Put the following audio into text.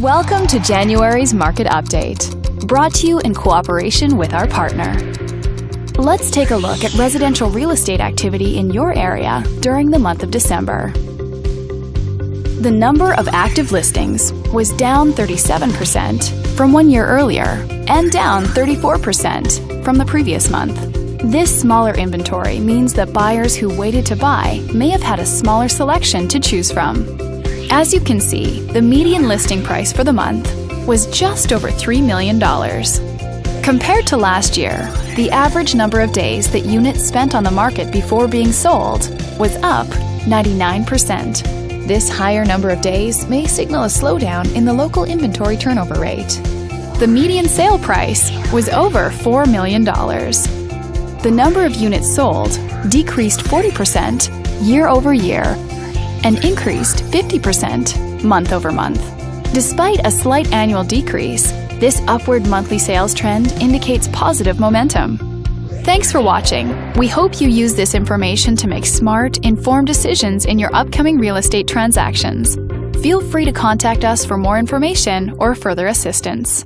Welcome to January's Market Update, brought to you in cooperation with our partner. Let's take a look at residential real estate activity in your area during the month of December. The number of active listings was down 37% from one year earlier and down 34% from the previous month. This smaller inventory means that buyers who waited to buy may have had a smaller selection to choose from. As you can see, the median listing price for the month was just over $3 million. Compared to last year, the average number of days that units spent on the market before being sold was up 99%. This higher number of days may signal a slowdown in the local inventory turnover rate. The median sale price was over $4 million. The number of units sold decreased 40% year over year and increased 50% month over month. Despite a slight annual decrease, this upward monthly sales trend indicates positive momentum. Thanks for watching. We hope you use this information to make smart, informed decisions in your upcoming real estate transactions. Feel free to contact us for more information or further assistance.